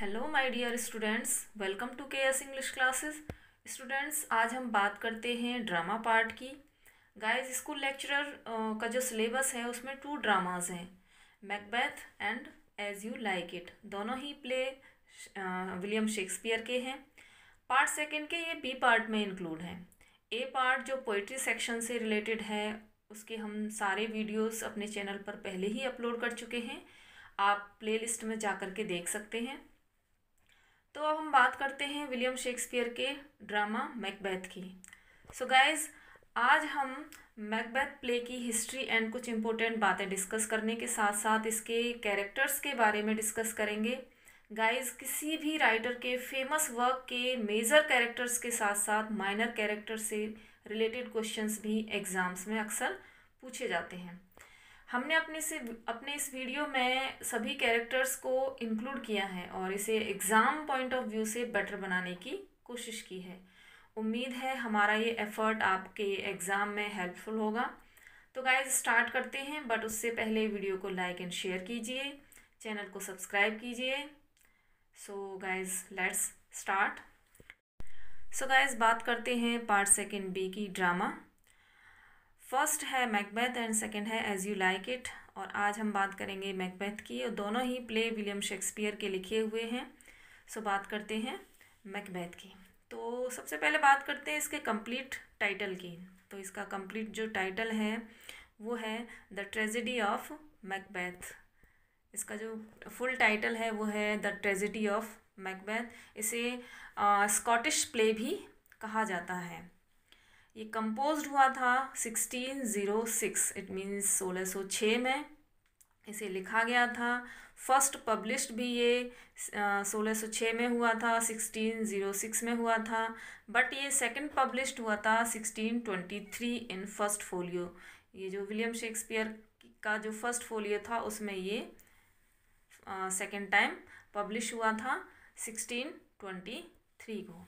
Hello my dear students welcome to K S English classes students आज हम बात करते हैं ड्रामा पार्ट की। गाइस स्कूल लेक्चरर का जो सिलेबस है, उसमें टू ड्रामाज हैं। Macbeth and as you like it दोनों ही प्ले विलियम शेक्सपियर के हैं। पार्ट सेकंड के ये बी पार्ट में इंक्लूड हैं। ए पार्ट जो पोइट्री सेक्शन से रिलेटेड है, उसके हम सारे वीडियोस अपने चैनल पर पहले ही अपलोड कर चुके हैं। आप प्लेलिस्ट में जा कर के देख सकते हैं। तो अब हम बात करते हैं विलियम शेक्सपियर के ड्रामा मैकबैथ की। सो so गाइज़ आज हम मैकबैथ प्ले की हिस्ट्री एंड कुछ इम्पोर्टेंट बातें डिस्कस करने के साथ साथ इसके कैरेक्टर्स के बारे में डिस्कस करेंगे। गाइज़ किसी भी राइटर के फ़ेमस वर्क के मेजर कैरेक्टर्स के साथ साथ माइनर कैरेक्टर से रिलेटेड क्वेश्चंस भी एग्ज़ाम्स में अक्सर पूछे जाते हैं। हमने अपने से, अपने इस वीडियो में सभी कैरेक्टर्स को इंक्लूड किया है और इसे एग्ज़ाम पॉइंट ऑफ़ व्यू से बेटर बनाने की कोशिश की है। उम्मीद है हमारा ये एफ़र्ट आपके एग्ज़ाम में हेल्पफुल होगा। तो गाइज़ स्टार्ट करते हैं बट उससे पहले वीडियो को लाइक एंड शेयर कीजिए चैनल को सब्सक्राइब कीजिए। So guys let's start so guys बात करते हैं पार्ट सेकेंड बी की ड्रामा फ़र्स्ट है मैकबैथ एंड सेकंड है एज़ यू लाइक इट। और आज हम बात करेंगे मैकबैथ की। और दोनों ही प्ले विलियम शेक्सपियर के लिखे हुए हैं। सो बात करते हैं मैकबैथ की। तो सबसे पहले बात करते हैं इसके कंप्लीट टाइटल की। तो इसका कंप्लीट जो टाइटल है, वो है द ट्रेजिडी ऑफ़ मैकबैथ। इसका जो फुल टाइटल है, वो है द ट्रेजिडी ऑफ़ मैकबैथ। इसे स्कॉटिश प्ले भी कहा जाता है। ये कंपोज हुआ था sixteen zero six it means सोलह सौ छः में। इसे लिखा गया था। फ़र्स्ट पब्लिश्ड भी ये सौ छः में हुआ था सिक्सटीन ज़ीरो सिक्स में हुआ था। बट ये सेकंड पब्लिश्ड हुआ था sixteen twenty three in first folio ये जो विलियम शेक्सपियर का जो फ़र्स्ट फोलियो था, उसमें ये सेकेंड टाइम पब्लिश हुआ था सिक्सटीन ट्वेंटी थ्री को।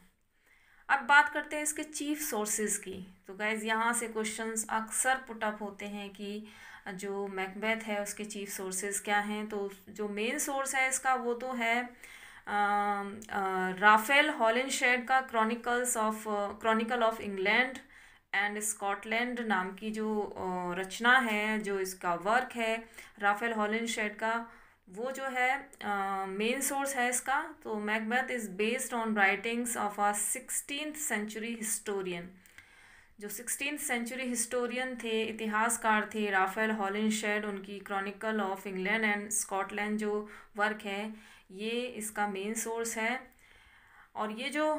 अब बात करते हैं इसके चीफ सोर्सेज की। तो गैज़ यहाँ से क्वेश्चंस अक्सर पुटअप होते हैं कि जो मैकबैथ है, उसके चीफ सोर्सेज क्या हैं? तो जो मेन सोर्स है इसका वो तो है राफेल हॉलिन शेड का chronicles of chronicle of England and Scotland नाम की जो रचना है, जो इसका वर्क है राफेल हॉलिन शेड का वो जो है मेन uh, सोर्स है इसका तो Macbeth is based on writings of a sixteen century historian जो सिक्सटीन सेंचुरी हिस्टोरियन थे इतिहासकार थे राफेल हॉलिन शेड उनकी chronicle of England and Scotland जो वर्क है ये इसका मेन सोर्स है। और ये जो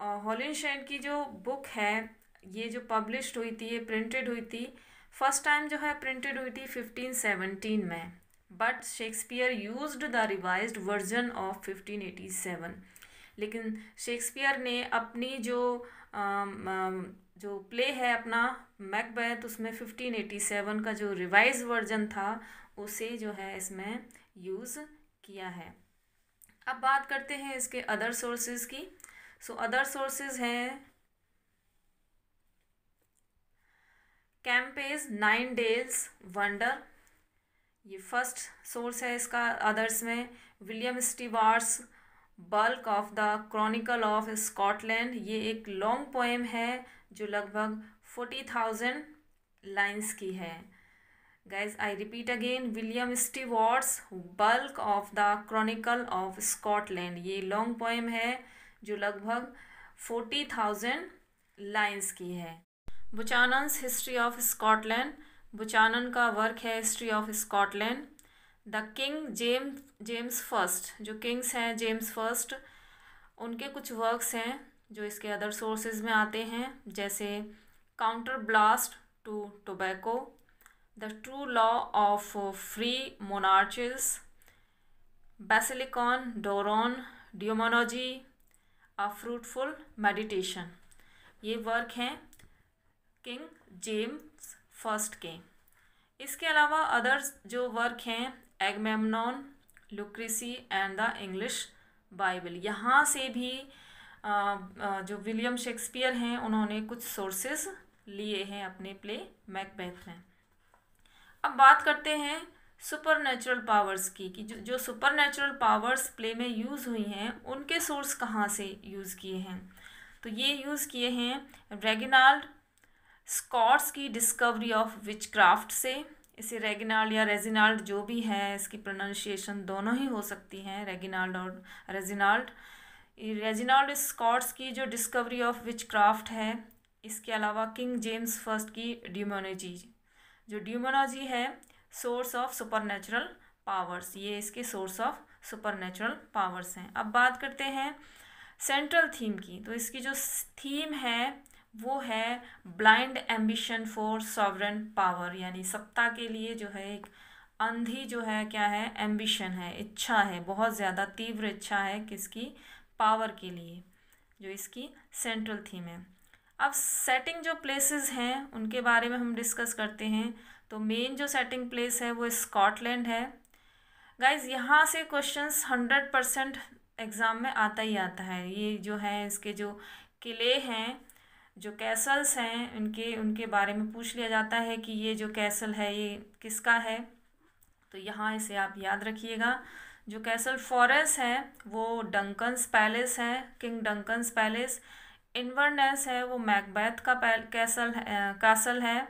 हॉलिन शेड की जो बुक है ये जो पब्लिश्ड हुई थी ये प्रिंटेड हुई थी फ़र्स्ट टाइम जो है प्रिंटेड हुई थी फिफ्टीन सेवनटीन में। But Shakespeare use the revise version of fifteen eighty seven लेकिन शेक्सपियर ने अपनी जो जो प्ले है अपना मैकबैथ उसमें फिफ्टीन एटी सेवन का जो रिवाइज वर्जन था, उसे जो है इसमें यूज़ किया है। अब बात करते हैं इसके अदर सोर्सेज की। सो अदर सोर्सेज हैं कैंपेज नाइन डेज़ वंडर ये फ़र्स्ट सोर्स है इसका अदर्स में William Stewart's bulk of the chronicle of Scotland ये एक लॉन्ग पोएम है जो लगभग फोर्टी थाउज़ेंड लाइन्स की है। Guys I repeat again William Stewart's bulk of the chronicle of Scotland ये लॉन्ग पोएम है जो लगभग फोर्टी थाउज़ेंड लाइन्स की है। Buchanan's history of Scotland Buchanan का वर्क है history of Scotland the king James James first जो kings हैं जेम्स फ़र्स्ट उनके कुछ वर्क्स हैं जो इसके अदर सोर्सेज में आते हैं, जैसे counter blast to tobacco the true law of free monarchies Basilikon Doron Daemonology a fruitful meditation ये वर्क हैं किंग जेम्स फ़र्स्ट के। इसके अलावा अदर्स जो वर्क हैं, Agamemnon, Lucrece and the English Bible. यहाँ से भी जो विलियम शेक्सपियर हैं, उन्होंने कुछ सोर्सेस लिए हैं अपने प्ले मैकबैथ में। अब बात करते हैं सुपर नेचुरल पावर्स की, कि जो जो सुपर नेचुरल पावर्स प्ले में यूज़ हुई हैं, उनके सोर्स कहाँ से यूज़ किए हैं? तो ये यूज़ किए हैं रेगिनाल्ड स्कॉट्स की डिस्कवरी ऑफ़ विच क्राफ्ट से, इसे रेगिनाल्ड या रेजिनाल्ड जो भी है, इसकी प्रोनाउंसिएशन दोनों ही हो सकती हैं, रेगिनाल्ड और रेजिनाल्ड। रेजिनाल्ड स्कॉट्स की जो डिस्कवरी ऑफ़ विच क्राफ्ट है, इसके अलावा किंग जेम्स फ़र्स्ट की ड्यूमोनोजी, जो ड्यूमोनोजी है, source of super natural powers, ये इसके source of super natural powers हैं। अब बात करते हैं सेंट्रल थीम की तो इसकी जो थीम है वो है blind ambition for sovereign power यानी सत्ता के लिए जो है एक अंधी जो है, क्या है एम्बिशन है, इच्छा है, बहुत ज़्यादा तीव्र इच्छा है किसकी? पावर के लिए, जो इसकी सेंट्रल थीम है। अब सेटिंग जो प्लेसेस हैं, उनके बारे में हम डिस्कस करते हैं। तो मेन जो सेटिंग प्लेस है, वो स्कॉटलैंड है। गाइज़ यहाँ से क्वेश्चंस हंड्रेड परसेंट एग्ज़ाम में आता ही आता है। ये जो है, इसके जो किले हैं जो कैसल्स हैं, उनके उनके बारे में पूछ लिया जाता है कि ये जो कैसल है, ये किसका है? तो यहाँ इसे आप याद रखिएगा। जो कैसल फॉरेस्ट है, वो डंकन्स पैलेस है, किंग डंकन्स पैलेस। इन्वर्नेस है, वो मैकबैथ का कैसल है कैसल है।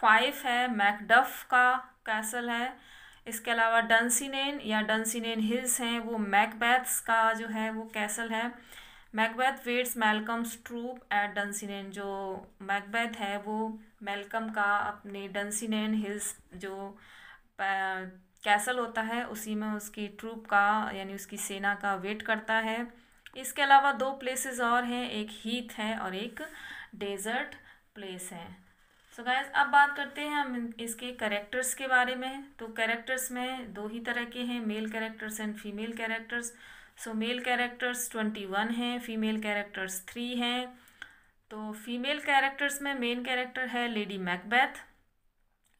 फाइफ है, मैकडफ का कैसल है। इसके अलावा डंसिनेन या डंसिनेन हिल्स हैं, वो मैकबैथ्स का जो है, वो कैसल है। Macbeth waits Malcolm's troop at Dunsinane जो मैकबैथ है, वो मेलकम का अपने डंसिनेन हिल्स जो कैसल होता है, उसी में उसकी ट्रूप का, यानी उसकी सेना का वेट करता है। इसके अलावा दो प्लेसेस और हैं, एक हीथ है और एक डेजर्ट प्लेस है। सो so गाइस अब बात करते हैं हम इसके करेक्टर्स के बारे में। तो करेक्टर्स में दो ही तरह के हैं male characters and female characters so male characters twenty one हैं फीमेल कैरेक्टर्स थ्री हैं. तो फीमेल कैरेक्टर्स में मेन कैरेक्टर है लेडी मैकबैथ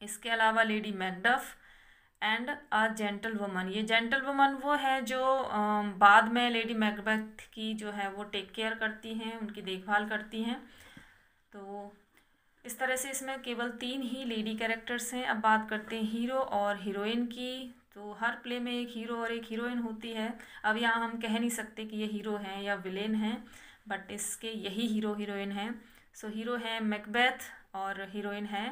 इसके अलावा lady Macduff and a gentlewoman ये जेंटल वुमन वो है जो बाद में लेडी मैकबैथ की जो है वो टेक केयर करती हैं, उनकी देखभाल करती हैं। तो इस तरह से इसमें केवल तीन ही लेडी कैरेक्टर्स हैं। अब बात करते हैं हीरो और हीरोइन की। तो हर प्ले में एक हीरो और एक हीरोइन होती है। अब यहाँ हम कह नहीं सकते कि ये हीरो हैं या विलेन हैं बट इसके यही हीरो हीरोइन हैं। सो हीरो हैं मैकबैथ और हीरोइन है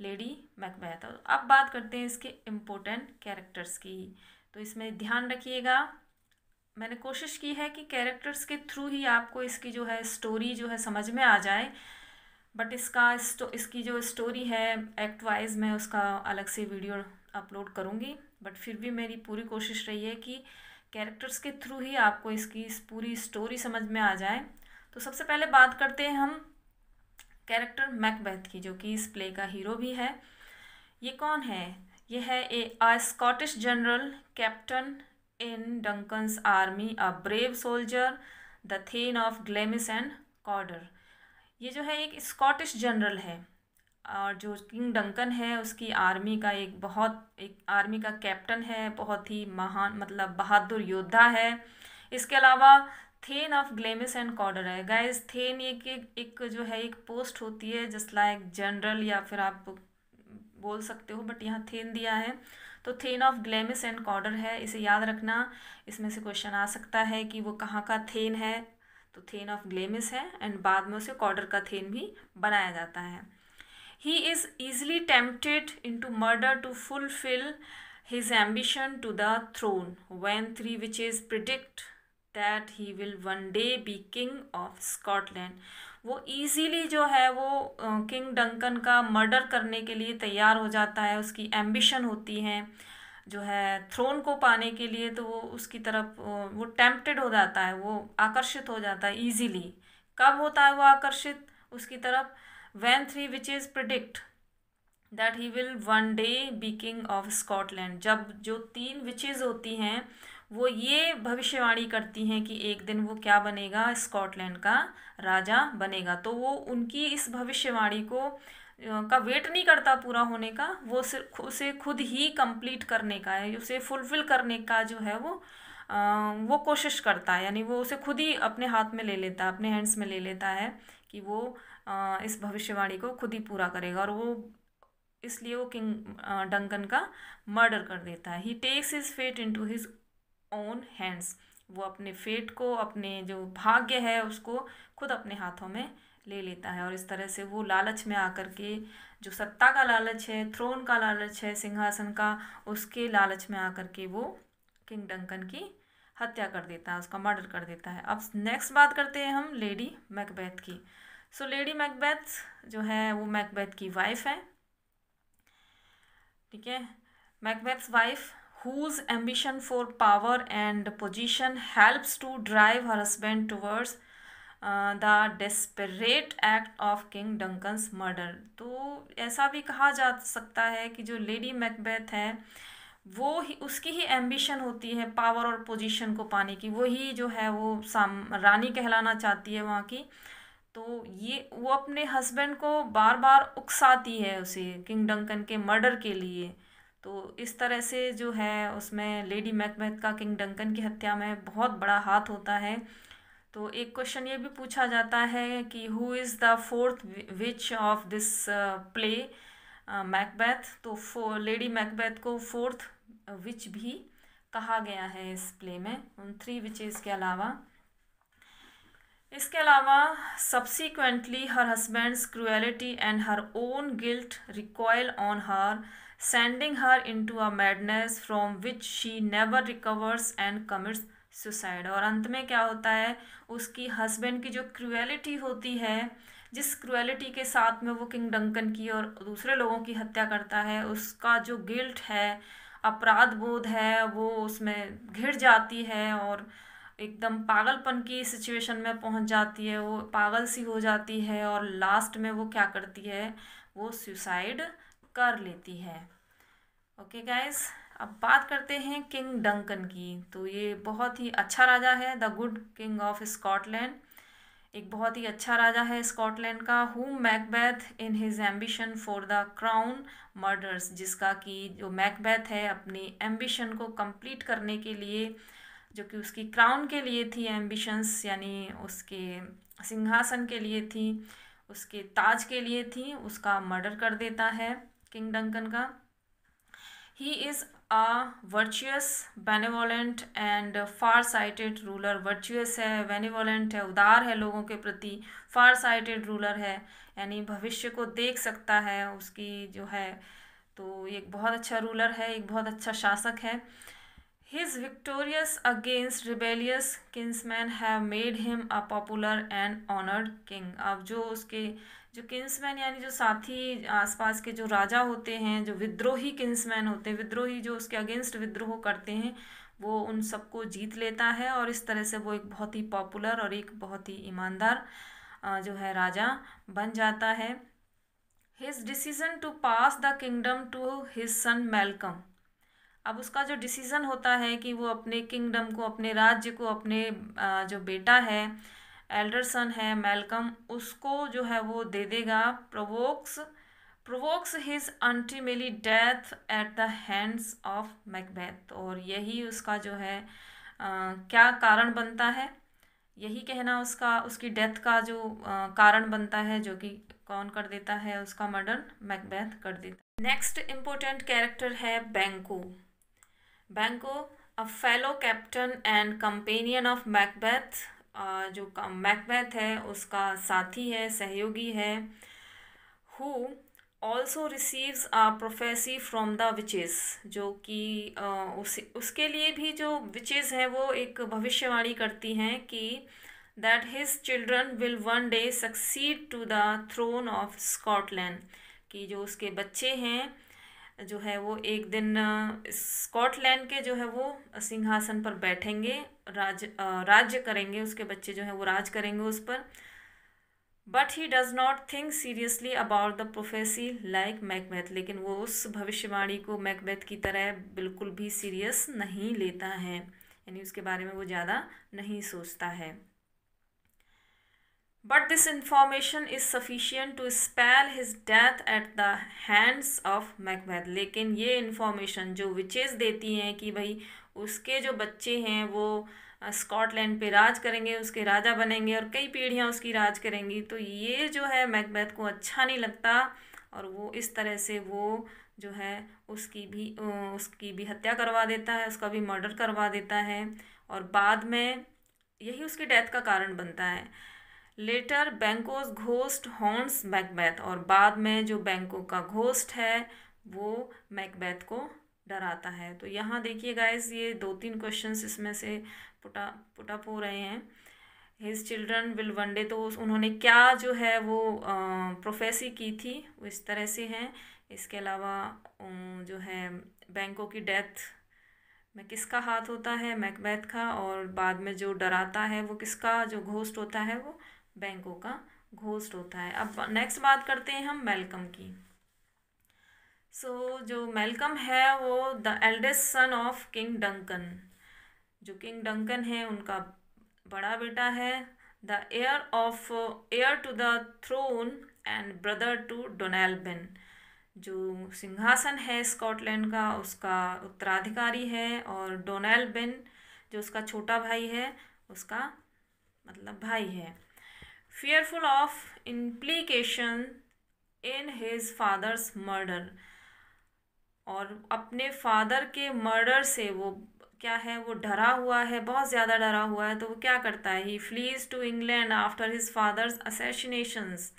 लेडी मैकबैथ अब बात करते हैं इसके इम्पोर्टेंट कैरेक्टर्स की। तो इसमें ध्यान रखिएगा, मैंने कोशिश की है कि कैरेक्टर्स के थ्रू ही आपको इसकी जो है स्टोरी जो है समझ में आ जाए बट इसका इसकी जो स्टोरी है एक्ट वाइज मैं उसका अलग से वीडियो अपलोड करूँगी। बट फिर भी मेरी पूरी कोशिश रही है कि कैरेक्टर्स के थ्रू ही आपको इसकी इस पूरी स्टोरी समझ में आ जाए। तो सबसे पहले बात करते हैं हम कैरेक्टर मैकबेथ की, जो कि इस प्ले का हीरो भी है। ये कौन है? ये है a Scottish general captain in Duncan's army a brave soldier the thane of Glamis and Cawdor ये जो है एक स्कॉटिश जनरल है। और जो किंग डंकन है उसकी आर्मी का एक बहुत एक आर्मी का कैप्टन है बहुत ही महान मतलब बहादुर योद्धा है। इसके अलावा thane of Glamis and Cawdor है। गाइस थेन एक एक, एक जो है एक पोस्ट होती है जस्ट लाइक जनरल या फिर आप बोल सकते हो बट यहाँ थेन दिया है। तो thane of Glamis and Cawdor है इसे याद रखना। इसमें से क्वेश्चन आ सकता है कि वो कहाँ का थेन है। तो थेन ऑफ़ ग्लेमिस है एंड बाद में उसे कॉर्डर का थेन भी बनाया जाता है। Is easily tempted into murder to fulfil his ambition to the throne. When three witches predict that he will one day be king of Scotland, वो इजीली जो है वो किंग डंकन का मर्डर करने के लिए तैयार हो जाता है, उसकी एम्बिशन होती है जो है थ्रोन को पाने के लिए तो वो उसकी तरफ़ वो टेम्पटेड हो जाता है, वो आकर्षित हो जाता है इजीली कब होता है वो आकर्षित? उसकी तरफ़ when three witches predict that he will one day be king of Scotland जब जो तीन विचेज होती हैं वो ये भविष्यवाणी करती हैं कि एक दिन वो क्या बनेगा? स्कॉटलैंड का राजा बनेगा। तो वो उनकी इस भविष्यवाणी को का वेट नहीं करता पूरा होने का। वो सिर्फ़ उसे खुद ही कंप्लीट करने का है। उसे फुलफिल करने का जो है वो आ, वो कोशिश करता है। यानी वो उसे खुद ही अपने हाथ में ले लेता है अपने हैंड्स में ले लेता है कि वो इस भविष्यवाणी को खुद ही पूरा करेगा और वो इसलिए वो किंग डंकन का मर्डर कर देता है। He takes his fate into his own hands वो अपने फेट को, अपने जो भाग्य है, उसको खुद अपने हाथों में ले लेता है और इस तरह से वो लालच में आकर के जो सत्ता का लालच है थ्रोन का लालच है, सिंहासन का, उसके लालच में आकर के वो किंग डंकन की हत्या कर देता है, उसका मर्डर कर देता है। अब नेक्स्ट बात करते हैं हम लेडी मैकबैथ की। सो लेडी मैकबैथ जो है, वो मैकबैथ की वाइफ है। ठीक है? Macbeth's wife whose ambition for power and position helps to drive her husband towards the desperate act of king Duncan's murder तो ऐसा भी कहा जा सकता है कि जो लेडी मैकबैथ है, वो ही, उसकी ही एम्बिशन होती है पावर और पोजीशन को पाने की। वही जो है, वो साम, रानी कहलाना चाहती है वहाँ की। तो ये, वो अपने हस्बैंड को बार बार उकसाती है उसे किंग डंकन के मर्डर के लिए। तो इस तरह से जो है, उसमें लेडी मैकबेथ का किंग डंकन की हत्या में बहुत बड़ा हाथ होता है। तो एक क्वेश्चन ये भी पूछा जाता है कि who is the fourth witch of this play Macbeth तो लेडी मैकबेथ को फोर्थ विच भी कहा गया है इस प्ले में। उन थ्री विचेस के अलावा इसके अलावा subsequently her husband's cruelty and her own guilt recoil on her sending her into a madness from which she never recovers and commits suicide और अंत में क्या होता है? उसकी हस्बैंड की जो क्रुएलिटी होती है, जिस क्रुएलिटी के साथ में वो किंग डंकन की और दूसरे लोगों की हत्या करता है, उसका जो गिल्ट है, अपराध बोध है, वो उसमें घिर जाती है और एकदम पागलपन की सिचुएशन में पहुँच जाती है, वो पागल सी हो जाती है और लास्ट में वो क्या करती है, वो सुसाइड कर लेती है। ओके गाइस अब बात करते हैं किंग डंकन की। तो ये बहुत ही अच्छा राजा है the good king of Scotland एक बहुत ही अच्छा राजा है स्कॉटलैंड का whom Macbeth in his ambition for the crown murders जिसका कि जो मैकबैथ है अपनी एम्बिशन को कंप्लीट करने के लिए जो कि उसकी क्राउन के लिए थी एम्बिशंस यानी उसके सिंहासन के लिए थी, उसके ताज के लिए थी, उसका मर्डर कर देता है किंग डंकन का। He is a virtuous benevolent and far sighted ruler virtuous है बेनेवोलेंट है, उदार है लोगों के प्रति फार साइटेड रूलर है, यानी भविष्य को देख सकता है, उसकी जो है तो एक बहुत अच्छा रूलर है, एक बहुत अच्छा शासक है। His victorious against rebellious kinsmen have made him a popular and honoured king अब जो उसके, जो किंग्समैन यानी जो साथी, आसपास के जो राजा होते हैं, जो विद्रोही किंग्समैन होते हैं, विद्रोही जो उसके अगेंस्ट विद्रोह करते हैं, वो उन सबको जीत लेता है और इस तरह से वो एक बहुत ही पॉपुलर और एक बहुत ही ईमानदार जो है राजा बन जाता है। His decision to pass the kingdom to his son Malcolm अब उसका जो डिसीज़न होता है कि वो अपने किंगडम को अपने राज्य को अपने जो बेटा है एल्डरसन है मेलकम उसको जो है वो दे देगा provokes provokes his ultimately death at the hands of Macbeth और यही उसका जो है आ, क्या कारण बनता है? यही कहना उसका उसकी डेथ का जो आ, कारण बनता है जो कि कौन कर देता है उसका मर्डर मैकबैथ कर देता है। नेक्स्ट इम्पोर्टेंट कैरेक्टर है Banquo Banquo a fellow captain and companion of Macbeth जो मैकबैथ है, उसका साथी है, सहयोगी है who also receives a prophecy from the witches जो कि उस, उसके लिए भी जो विचेस हैं, वो एक भविष्यवाणी करती हैं कि that his children will one day succeed to the throne of Scotland कि जो उसके बच्चे हैं जो है वो एक दिन स्कॉटलैंड के जो है वो सिंहासन पर बैठेंगे, राज राज्य करेंगे, उसके बच्चे जो है वो राज करेंगे उस पर। But he does not think seriously about the prophecy like Macbeth लेकिन वो उस भविष्यवाणी को मैकबैथ की तरह बिल्कुल भी सीरियस नहीं लेता है। यानी उसके बारे में वो ज़्यादा नहीं सोचता है। But this information is sufficient to spell his death at the hands of Macbeth. लेकिन ये information जो विचेस देती हैं कि भाई उसके जो बच्चे हैं, वो स्कॉटलैंड पे राज करेंगे, उसके राजा बनेंगे और कई पीढ़ियाँ उसकी राज करेंगी तो ये जो है मैकबैथ को अच्छा नहीं लगता और वो इस तरह से वो जो है उसकी भी उसकी भी हत्या करवा देता है, उसका भी मर्डर करवा देता है और बाद में यही उसकी डेथ का कारण बनता है। Later Banquo's ghost haunts Macbeth और बाद में जो बैंकों का घोस्ट है, वो मैकबैथ को डराता है। तो यहाँ देखिए गाइस ये दो तीन क्वेश्चंस इसमें से पुटा पुटअप हो रहे हैं। His children will one day तो उन्होंने क्या जो है वो प्रोफेसी की थी, वो इस तरह से हैं। इसके अलावा जो है बैंकों की डेथ में किसका हाथ होता है? मैकबैथ का। और बाद में जो डराता है वो किसका? जो घोस्ट होता है वो बैंकों का घोस्ट होता है। अब नेक्स्ट बात करते हैं हम मेलकम की। सो so, जो मेलकम है वो the eldest son of king Duncan जो किंग डंकन है उनका बड़ा बेटा है। The heir of heir to the throne and brother to Donalbain जो सिंहासन है स्कॉटलैंड का उसका उत्तराधिकारी है और डोनेल्बिन जो उसका छोटा भाई है उसका मतलब भाई है। Fearful of implication in his father's murder. और अपने फादर के मर्डर से वो क्या है, वो डरा हुआ है, बहुत ज़्यादा डरा हुआ है तो वो क्या करता है? He flees to England after his father's assassinations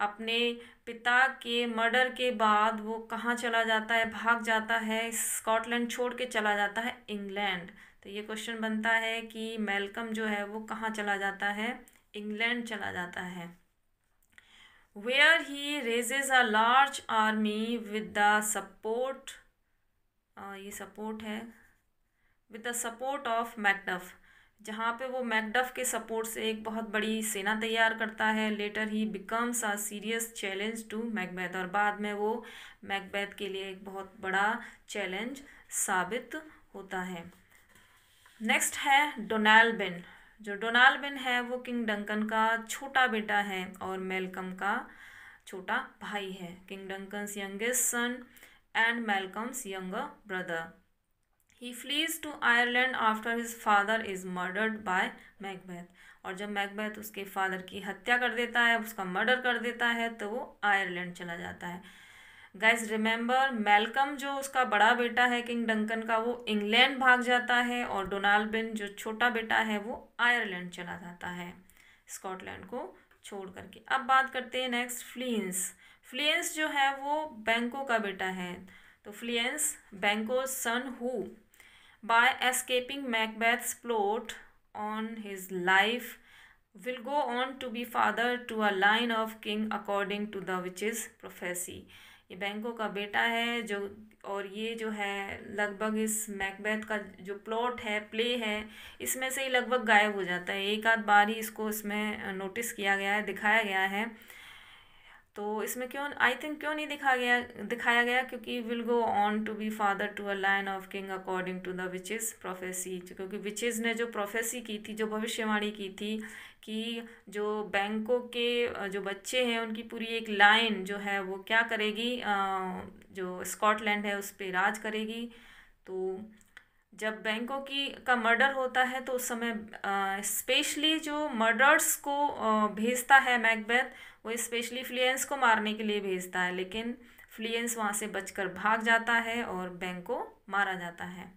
अपने पिता के मर्डर के बाद वो कहाँ चला जाता है? भाग जाता है स्कॉटलैंड छोड़ के चला जाता है इंग्लैंड तो ये क्वेश्चन बनता है कि मेलकम जो है, वो कहाँ चला जाता है? इंग्लैंड चला जाता है। Where he raises a large army with the support ये सपोर्ट है। With the support of Macduff जहाँ पे वो मैकडफ के सपोर्ट से एक बहुत बड़ी सेना तैयार करता है। Later he becomes a serious challenge to Macbeth और बाद में वो मैकबैथ के लिए एक बहुत बड़ा चैलेंज साबित होता है। नेक्स्ट है डोनाल्बिन जो डोनाल्बिन है, वो किंग डंकन का छोटा बेटा है और मेलकम का छोटा भाई है। King Duncan's youngest son and Malcolm's younger brother. He flees to Ireland after his father is murdered by Macbeth और जब मैकबैथ उसके फादर की हत्या कर देता है, उसका मर्डर कर देता है तो वो आयरलैंड चला जाता है। गाइज़ रिमेंबर मेलकम जो उसका बड़ा बेटा है किंग डंकन का, वो इंग्लैंड भाग जाता है और डोनाल्ड बिन जो छोटा बेटा है, वो आयरलैंड चला जाता है स्कॉटलैंड को छोड़ करके। अब बात करते हैं नेक्स्ट फ्लियंस फ्लियंस जो है, वो बैंको का बेटा है। तो Fleance Banquo son who by escaping Macbeth's plot on his life will go on to be father to a line of king according to the witch is prophecy ये बैंकों का बेटा है जो, और ये जो है लगभग इस मैकबैथ का जो प्लॉट है, प्ले है, इसमें से ही लगभग गायब हो जाता है। एक आध बार ही इसको इसमें नोटिस किया गया है, दिखाया गया है। तो इसमें क्यों, आई थिंक क्यों नहीं दिखा गया, दिखाया गया? क्योंकि will go on to be father to a line of king according to the witches prophecy क्योंकि विचेज़ ने जो प्रोफेसी की थी, जो भविष्यवाणी की थी कि जो बैंकों के जो बच्चे हैं, उनकी पूरी एक लाइन जो है वो क्या करेगी जो स्कॉटलैंड है उस पर राज करेगी। तो जब बैंकों की, का मर्डर होता है तो उस समय स्पेशली जो मर्डर्स को भेजता है मैकबेथ, वो स्पेशली फ्लियंस को मारने के लिए भेजता है, लेकिन फ्लियंस वहाँ से बचकर भाग जाता है और बैंक को मारा जाता है।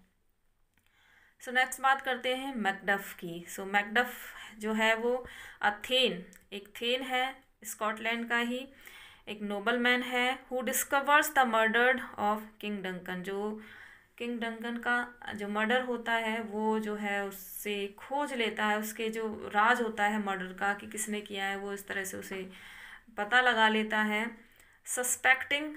सो so नेक्स्ट बात करते हैं मैकडफ की। सो so मैकडफ जो है वो अथेन एक थेन है स्कॉटलैंड का ही. एक नोबल मैन है who discovers the murdered of king Duncan जो किंग डंकन का जो मर्डर होता है, वो जो है उससे खोज लेता है, उसके जो राज होता है मर्डर का, कि किसने किया है, वो इस तरह से उसे पता लगा लेता है. Suspecting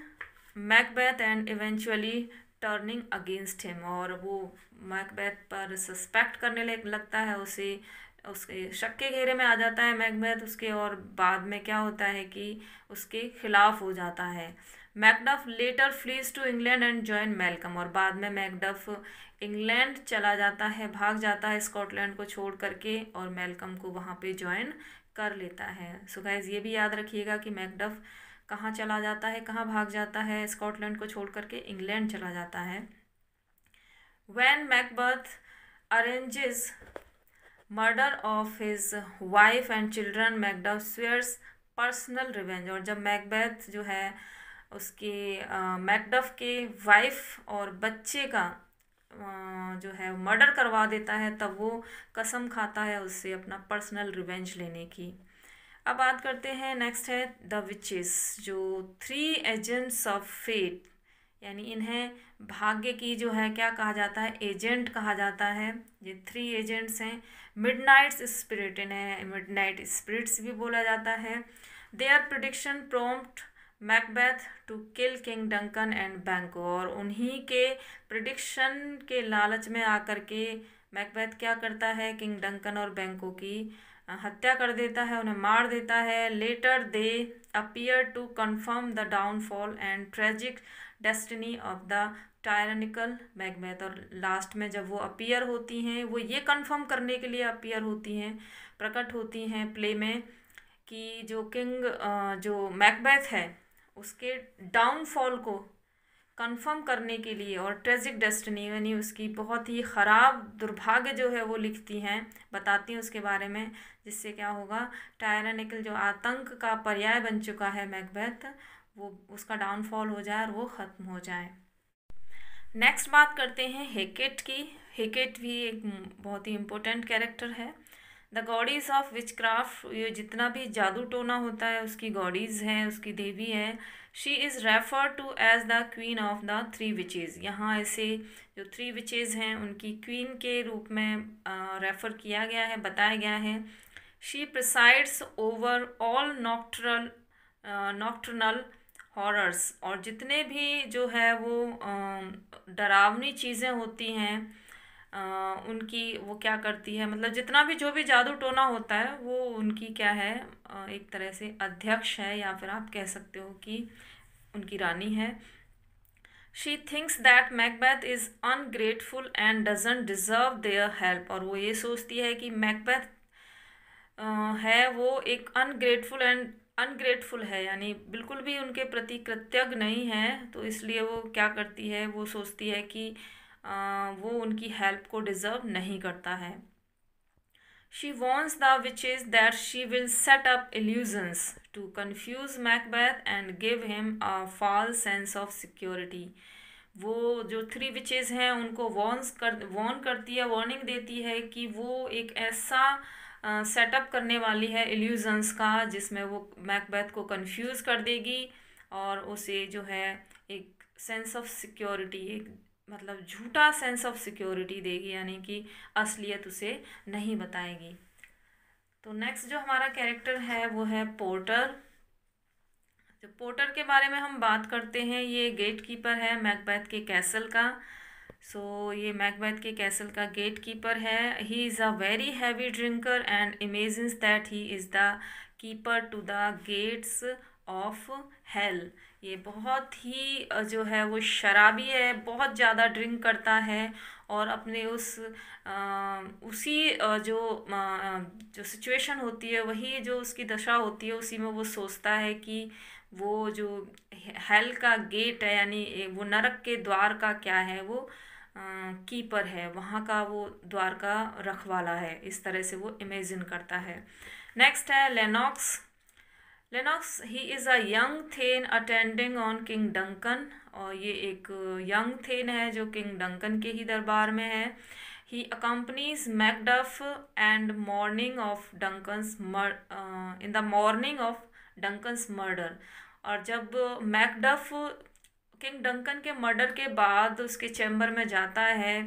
Macbeth and eventually turning against him और वो मैकबैथ पर सस्पेक्ट करने लगता है उसे उसके शक के घेरे में आ जाता है मैकबेथ, उसके और बाद में क्या होता है कि उसके खिलाफ हो जाता है। Macduff later flees to England and join Malcolm और बाद में मैकडफ इंग्लैंड चला जाता है, भाग जाता है स्कॉटलैंड को छोड़ करके और मेलकम को वहाँ पे ज्वाइन कर लेता है। सो गाइज़ ये भी याद रखिएगा कि मैकडफ कहाँ चला जाता है, कहाँ भाग जाता है, स्कॉटलैंड को छोड़ करके इंग्लैंड चला जाता है। When Macbeth arranges murder of his wife and children Macduff swears personal revenge. और जब मैकबैथ जो है, उसके मैकडफ के वाइफ और बच्चे का जो है मर्डर करवा देता है, तब वो कसम खाता है उससे अपना पर्सनल रिवेंज लेने की। अब बात करते हैं, नेक्स्ट है द विचेस, जो थ्री एजेंट्स ऑफ़ फेट, यानी इन्हें भाग्य की जो है, क्या कहा जाता है? एजेंट कहा जाता है। ये थ्री एजेंट्स हैं मिडनाइट्स स्पिरिट, इन्हें मिडनाइट स्पिरिट्स भी बोला जाता है। They are prediction prompt Macbeth to kill king Duncan and Banquo और उन्हीं के प्रिडिक्शन के लालच में आकर के मैकबैथ क्या करता है? किंग डंकन और बैंको की हत्या कर देता है, उन्हें मार देता है। Later they appear to confirm the downfall and tragic destiny of the tyrannical Macbeth, और लास्ट में जब वो अपियर होती हैं, वो ये कंफर्म करने के लिए अपीयर होती हैं, प्रकट होती हैं प्ले में कि जो किंग जो मैकबैथ है, उसके डाउनफॉल को कंफर्म करने के लिए और ट्रेजिक डेस्टिनी यानी उसकी बहुत ही ख़राब दुर्भाग्य जो है वो लिखती हैं, बताती हैं उसके बारे में, जिससे क्या होगा टायरानिकल जो आतंक का पर्याय बन चुका है मैकबैथ वो, उसका डाउनफॉल हो जाए और वो ख़त्म हो जाए। नेक्स्ट बात करते हैं हेकेट की। हेकेट भी एक बहुत ही इम्पोर्टेंट कैरेक्टर है। The goddess of witchcraft ये जितना भी जादू टोना होता है, उसकी गॉडीज़ हैं, उसकी देवी है she is refer to as the queen of the three witches यहाँ ऐसे जो थ्री विचेज़ हैं, उनकी क्वीन के रूप में रेफ़र किया गया है, बताया गया है। She presides over all nocturnal nocturnal horrors और जितने भी जो है वो डरावनी चीज़ें होती हैं उनकी वो क्या करती है मतलब जितना भी जो भी जादू टोना होता है, वो उनकी क्या है एक तरह से अध्यक्ष है या फिर आप कह सकते हो कि उनकी रानी है। She thinks that Macbeth is ungrateful and doesn't deserve their help और वो ये सोचती है कि मैकबैथ है वो एक अनग्रेटफुल एंड अनग्रेटफुल है यानी बिल्कुल भी उनके प्रति कृतज्ञ नहीं है तो इसलिए वो क्या करती है वो सोचती है कि आ, वो उनकी हेल्प को डिज़र्व नहीं करता है। She wants the witch is that she will set up illusions to confuse Macbeth and give him a false sense of security वो जो थ्री विचेज़ हैं उनको वॉन्स कर वॉर्न करती है वार्निंग देती है कि वो एक ऐसा सेटअप करने वाली है इल्यूजन्स का, जिसमें वो मैकबैथ को कंफ्यूज कर देगी और उसे जो है एक सेंस ऑफ़ सिक्योरिटी एक मतलब झूठा सेंस ऑफ़ सिक्योरिटी देगी, यानी कि असलियत उसे नहीं बताएगी। तो नेक्स्ट जो हमारा कैरेक्टर है, वो है पोर्टर जो पोर्टर के बारे में हम बात करते हैं। ये गेट कीपर है मैकबैथ के कैसल का। सो so, ये मैकबैथ के कैसल का गेट कीपर है. He is a very heavy drinker and imagine that he is the keeper to the gates of hell ये बहुत ही जो है वो शराबी है बहुत ज़्यादा ड्रिंक करता है और अपने उस आ, उसी जो आ, जो सिचुएशन होती है वही जो उसकी दशा होती है उसी में वो सोचता है कि वो जो हेल का गेट है यानी वो नरक के द्वार का क्या है वो कीपर है, वहाँ का वो द्वार का रखवाला है, इस तरह से वो इमेजिन करता है। नेक्स्ट है Lennox Lennox he is a young thane attending on king Duncan और ये एक यंग थेन है जो किंग डंकन के ही दरबार में है। He accompanies Macduff and morning of Duncan's in the morning of Duncan's murder और जब मैकडफ किंग डंकन के मर्डर के बाद उसके चैम्बर में जाता है।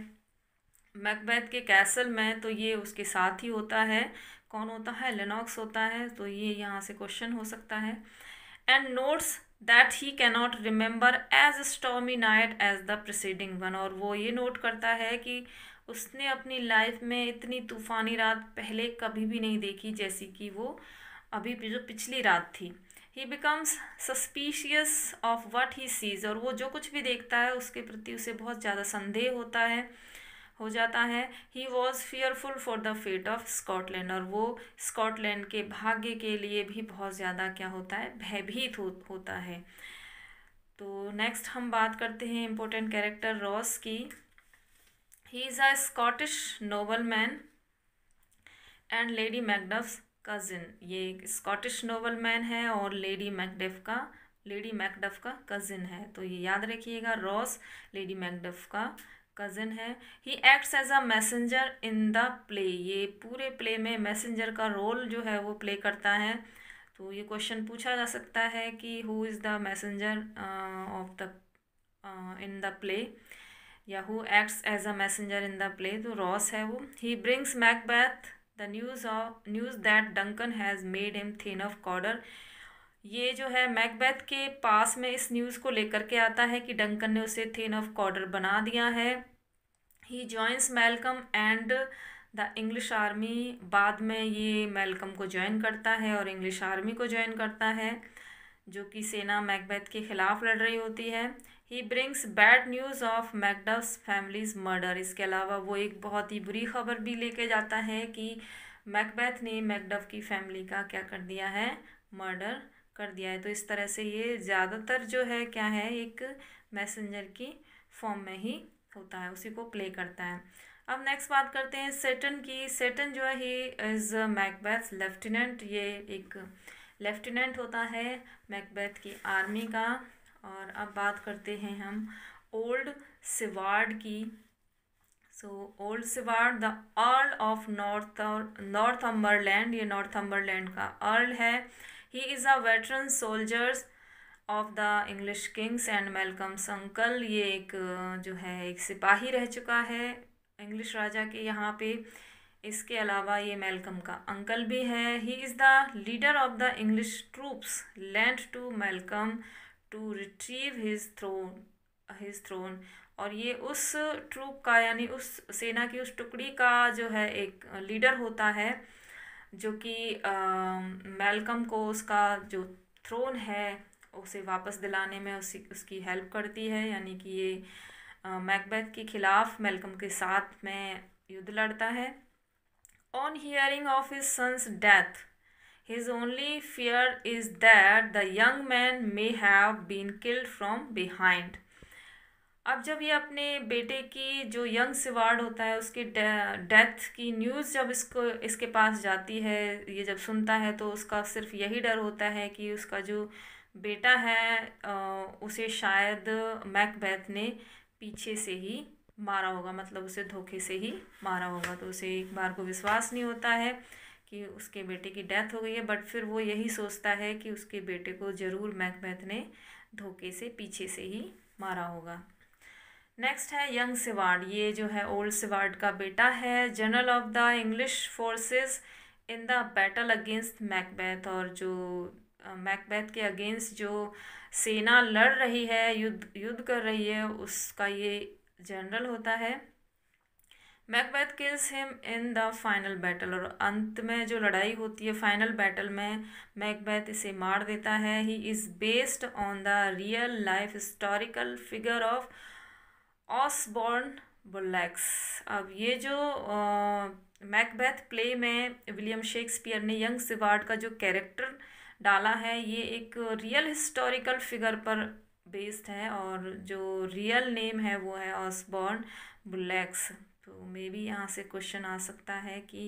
मैकबैथ के कैसल में तो ये उसके साथ ही होता है। कौन होता है? लेनॉक्स होता है। तो ये यहाँ से क्वेश्चन हो सकता है। And notes that he cannot remember as stormy night as the preceding one और वो ये नोट करता है कि उसने अपनी लाइफ में इतनी तूफ़ानी रात पहले कभी भी नहीं देखी जैसी कि वो अभी जो पिछली रात थी। He becomes suspicious of what he sees और वो जो कुछ भी देखता है उसके प्रति उसे बहुत ज़्यादा संदेह होता है हो जाता है। He was fearful for the fate of Scotland और वो स्कॉटलैंड के भाग्य के लिए भी बहुत ज़्यादा क्या होता है भयभीत हो, होता है। तो नेक्स्ट हम बात करते हैं इम्पोर्टेंट कैरेक्टर रॉस की। He is a Scottish noble man and lady Macduff's cousin ये एक स्कॉटिश नोबल मैन है और लेडी मैकडफ का लेडी मैकडफ का कज़िन है। तो ये याद रखिएगा रॉस लेडी मैकडफ का कज़िन है। He acts as a messenger in the play ये पूरे प्ले में मैसेंजर का रोल जो है वो प्ले करता है। तो ये क्वेश्चन पूछा जा सकता है कि who is the messenger of the in the play या who acts as a messenger in the play तो रॉस है वो। He brings Macbeth the news of news that Duncan has made him thane of Cawdor ये जो है Macbeth के पास में इस न्यूज़ को लेकर के आता है कि डंकन ने उसे थिन ऑफ़ कॉर्डर बना दिया है। He joins Malcolm and the English army बाद में ये मेलकम को ज्वाइन करता है और इंग्लिश आर्मी को ज्वाइन करता है, जो कि सेना मैकबैथ के ख़िलाफ़ लड़ रही होती है। He brings bad news of Macduff's families murder इसके अलावा वो एक बहुत ही बुरी खबर भी लेके जाता है कि मैकबैथ ने मैकडफ की फैमिली का क्या कर दिया है? मर्डर कर दिया है। तो इस तरह से ये ज़्यादातर जो है, क्या है, एक मैसेंजर की फॉर्म में ही होता है। उसी को प्ले करता है। अब नेक्स्ट बात करते हैं सेटन की। सेटन जो है ही इज़ मैकबैथ लेफ्टिनेंट ये एक लेफ्टिनेंट होता है मैकबैथ की आर्मी का। और अब बात करते हैं हम ओल्ड सिवार्ड की। So old Siward, the earl of north Northumberland ये नॉर्थ अम्बरलैंड का अर्ल है। He is a veteran soldiers of the English kings and Malcolm's uncle ये एक, जो है, एक सिपाही रह चुका है इंग्लिश राजा के यहाँ पे। इसके अलावा ये मेलकम का अंकल भी है। He is the leader of the English troops land to Malcolm to retrieve his throne his throne और ये उस ट्रूप का, यानी उस सेना की उस टुकड़ी का जो है एक लीडर होता है, जो कि मेलकम को उसका जो थ्रोन है, उसे वापस दिलाने में उसी, उसकी हेल्प करती है। यानी कि ये मैकबेथ के खिलाफ मेलकम के साथ में युद्ध लड़ता है। On hearing of his son's death his only fear is that the young man may have been killed from behind अब जब ये अपने बेटे की जो यंग सिवार्ड होता है, उसके डेथ की न्यूज़ जब इसको, इसके पास जाती है, ये जब सुनता है तो उसका सिर्फ़ यही डर होता है कि उसका जो बेटा है उसे शायद मैकबैथ ने पीछे से ही मारा होगा मतलब उसे धोखे से ही मारा होगा। तो उसे एक बार को विश्वास नहीं होता है। कि उसके बेटे की डेथ हो गई है बट फिर वो यही सोचता है कि उसके बेटे को ज़रूर मैकबैथ ने धोखे से, पीछे से ही मारा होगा। नेक्स्ट है यंग सिवार्ड ये जो है ओल्ड सिवार्ड का बेटा है general of the English forces in the battle against Macbeth और जो मैकबैथ के अगेंस्ट जो सेना लड़ रही है, युद्ध युद्ध कर रही है, उसका ये जनरल होता है। Macbeth kills him in the final battle और अंत में जो लड़ाई होती है फाइनल बैटल में मैकबैथ इसे मार देता है। He is based on the real life historical figure of Osborn Bulax अब ये जो मैकबैथ प्ले में विलियम शेक्सपियर ने यंग सिवार्ड का जो कैरेक्टर डाला है, ये एक रियल हिस्टोरिकल फिगर पर बेस्ड है और जो रियल नेम है वो है ऑसबॉर्न बुलैक्स तो मे बी यहाँ से क्वेश्चन आ सकता है कि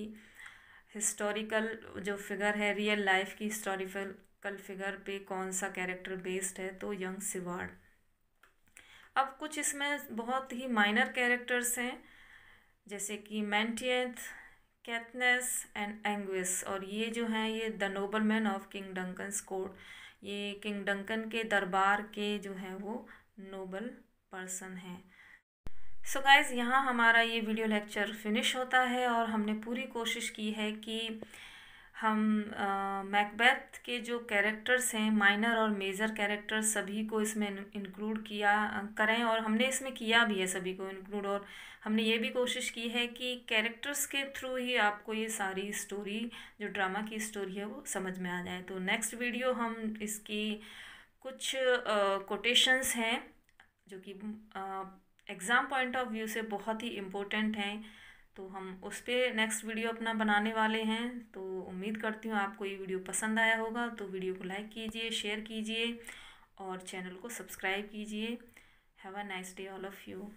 हिस्टोरिकल जो फिगर है रियल लाइफ की हिस्टोरिकल फिगर पे कौन सा कैरेक्टर बेस्ड है तो यंग सिवाड़ अब कुछ इसमें बहुत ही माइनर कैरेक्टर्स हैं, जैसे कि मैंटियथ कैथनेस एंड एंग्विस और ये जो हैं, ये the noble man of king Duncan court ये किंग डंकन के दरबार के जो हैं, वो नोबल पर्सन हैं। सो गाइज़ यहाँ हमारा ये वीडियो लेक्चर फिनिश होता है और हमने पूरी कोशिश की है कि हम मैकबेथ के जो कैरेक्टर्स हैं माइनर और मेजर कैरेक्टर्स सभी को इसमें इंक्लूड किया करें और हमने इसमें किया भी है सभी को इंक्लूड और हमने ये भी कोशिश की है कि कैरेक्टर्स के थ्रू ही आपको ये सारी स्टोरी जो ड्रामा की स्टोरी है, वो समझ में आ जाए। तो नेक्स्ट वीडियो हम इसकी कुछ कोटेशंस हैं, जो कि एग्ज़ाम पॉइंट ऑफ़ व्यू से बहुत ही इम्पोर्टेंट हैं। तो हम उस पर नेक्स्ट वीडियो अपना बनाने वाले हैं। तो उम्मीद करती हूँ आपको ये वीडियो पसंद आया होगा। तो वीडियो को लाइक कीजिए शेयर कीजिए और चैनल को सब्सक्राइब कीजिए। Have a nice day all of you